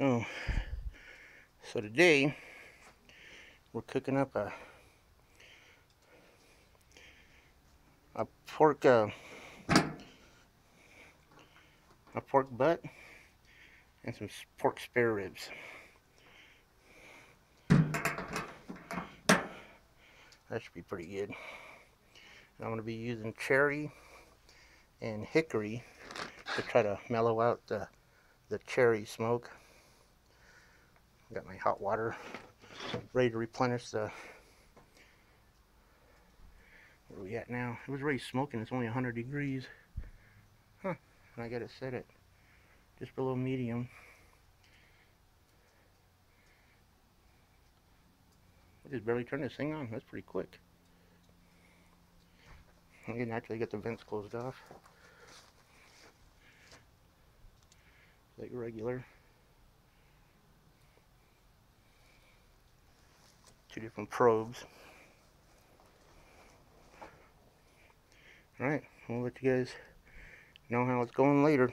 Oh, so today we're cooking up a a pork uh, a pork butt and some pork spare ribs. That should be pretty good. I'm going to be using cherry and hickory to try to mellow out the the cherry smoke. Got my hot water ready to replenish the. Where are we at now? It was already smoking. It's only 100 degrees. Huh. And I got it set at just below medium. I just barely turned this thing on. That's pretty quick. I can actually get the vents closed off. Like regular. Two different probes. Alright, I'll let you guys know how it's going later.